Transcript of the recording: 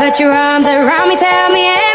Put your arms around me, tell me.